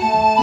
Bye.